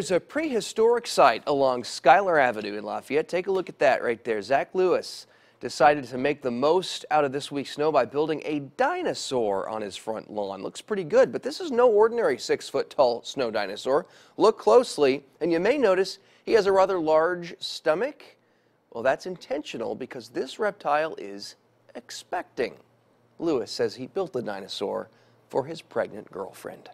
There's a prehistoric site along Schuyler Avenue in Lafayette. Take a look at that right there. Zach Lewis decided to make the most out of this week's snow by building a dinosaur on his front lawn. Looks pretty good, but this is no ordinary six foot tall snow dinosaur. Look closely, and you may notice he has a rather large stomach. Well, that's intentional because this reptile is expecting. Lewis says he built the dinosaur for his pregnant girlfriend.